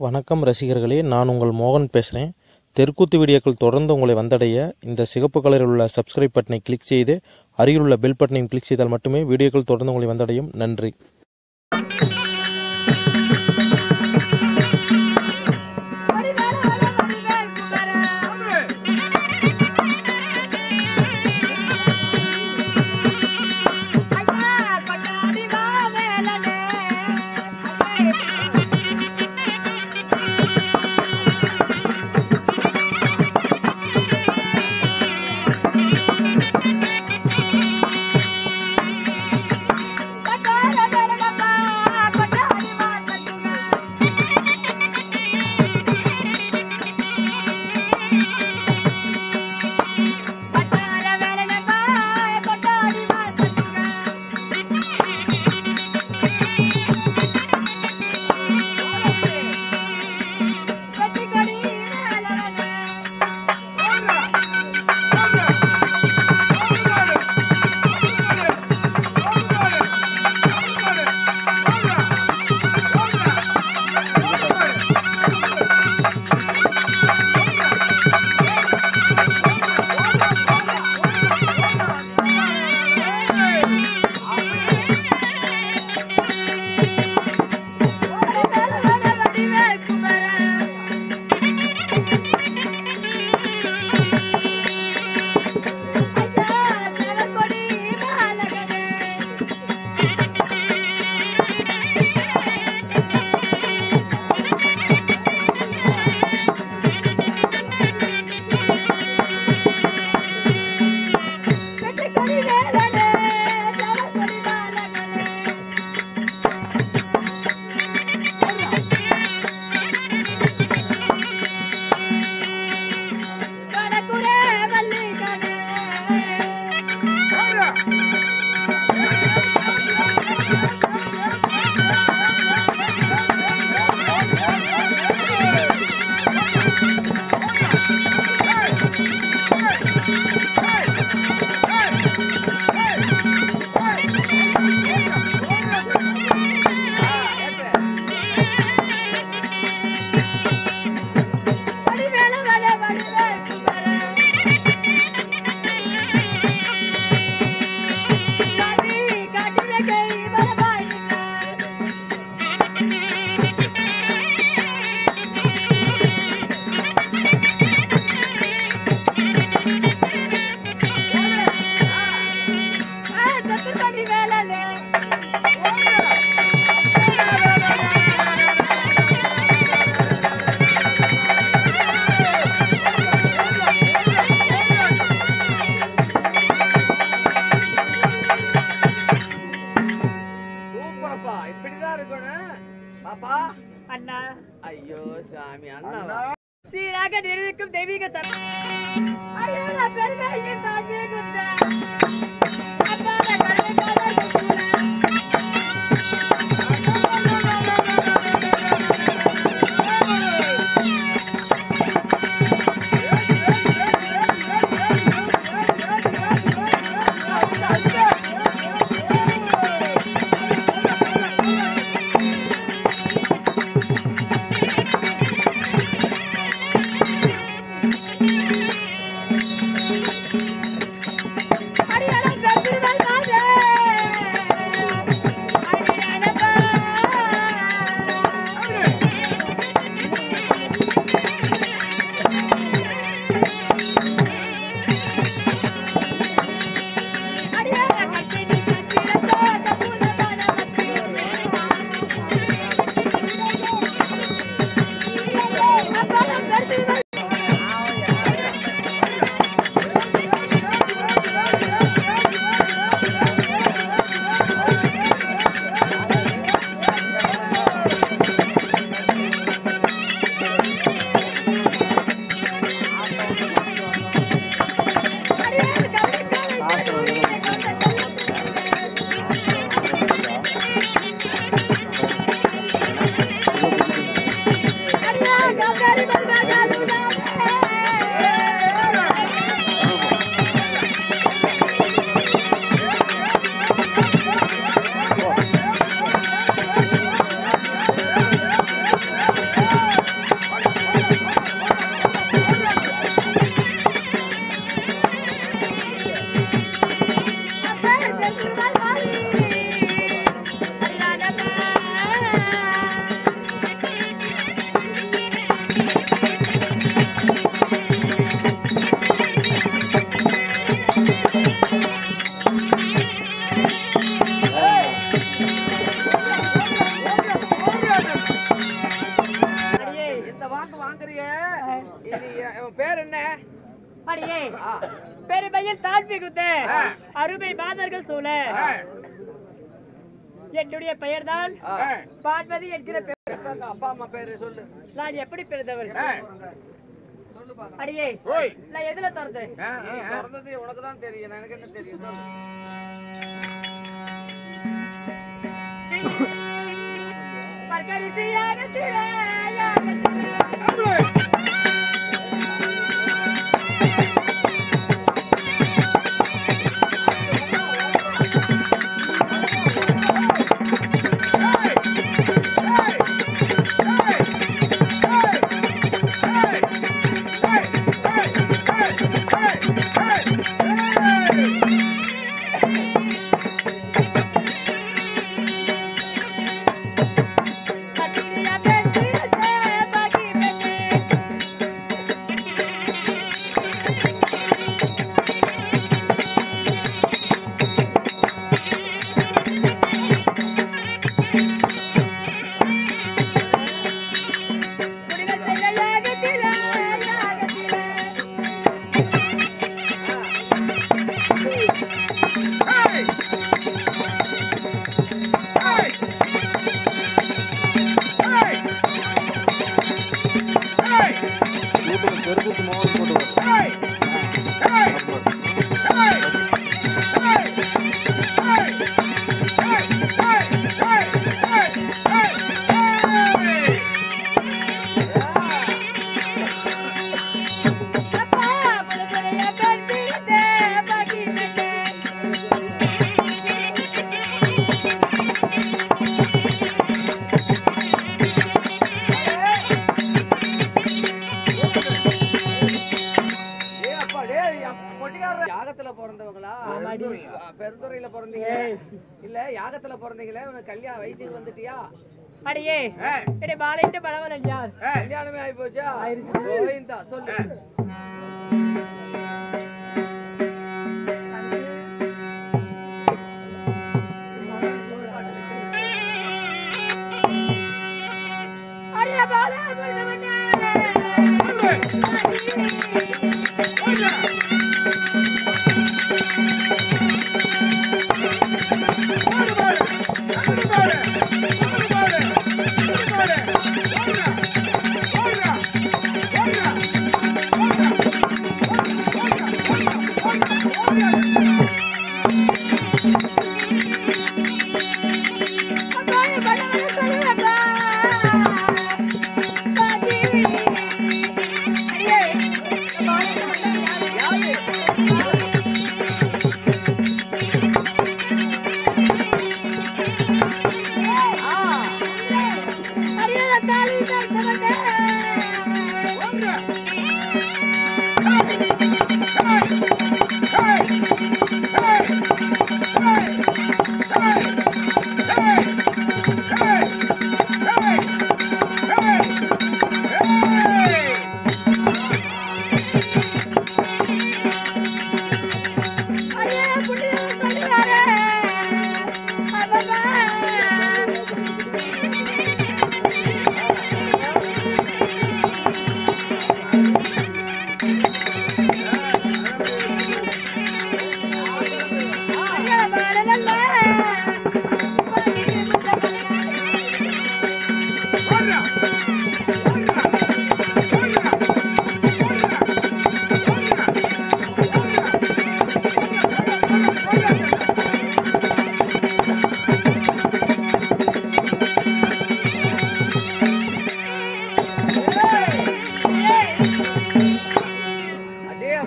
வணக்கம் ரசிகர்களே நான் உங்கள் மோகன் பேசுகிறேன் தெற்குத்து வீடியோக்கள் தொடர்ந்து உங்களை வந்தடைய இந்த சிகப்பு கலரில் உள்ள சப்ஸ்கிரைப் பட்டனை கிளிக் செய்து அருகில் உள்ள பெல் பட்டனையும் கிளிக் செய்தால் மட்டுமே வீடியோக்கள் தொடர்ந்து உங்களை வந்தடையும். நன்றி. ஐயோ சாமி அண்ணா. சீராக நிறுவிக்கும் தெய்வீக சபை ஐயோ நான் பெருமையை தாண்டி குந்தேன் அப்பா நான் கடமைக்காக பேர் என்ன? அடியே பெருமையில் தாழ்வி குத்த. அருமை மாதர்கள் சூழ. என்னுடைய பெயர்தான் ஆ. பார்வதி என்கிற பெயர். அப்பா அம்மா பேரு சொல்லு. நான் எப்படி பிறந்தவர் அடியே ஓய். நான் எதுல திறந்தேன் பிறந்தது உனக்கு தான் தெரியும். எனக்கு என்ன தெரியும்? சொல்லு. பற்கரிசியாக திரையாக திரை. பெருந்துறையில பிறந்தீங்க இல்ல யாகத்துல பிறந்தீங்களே? உனக்கு கல்யாணம் வயசுக்கு வந்துட்டியா? அடியே இடி பாலைட்டு பழவன் கல்யாணமே ஆகி போச்சா சொல்லு.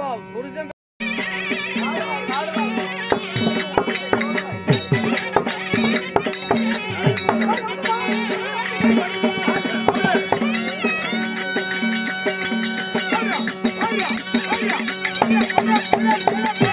அதே அப்பா புருஷன் அடியே,